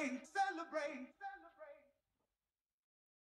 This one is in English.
way.